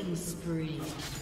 Killing spree.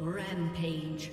Rampage.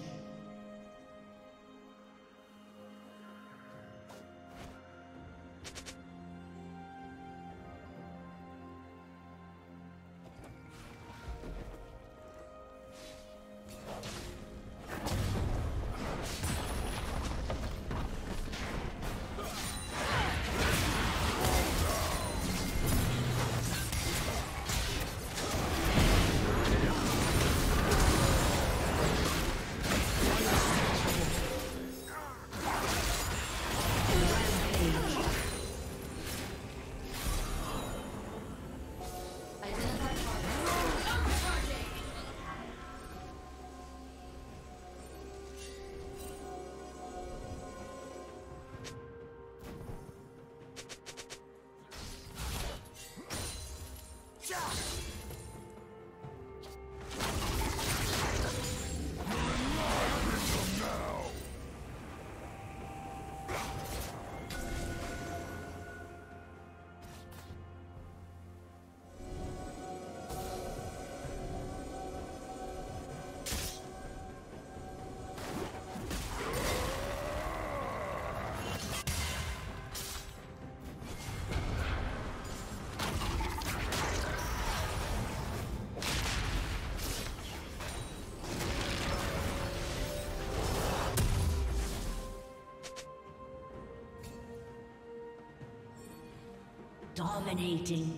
Dominating.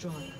Destroyed.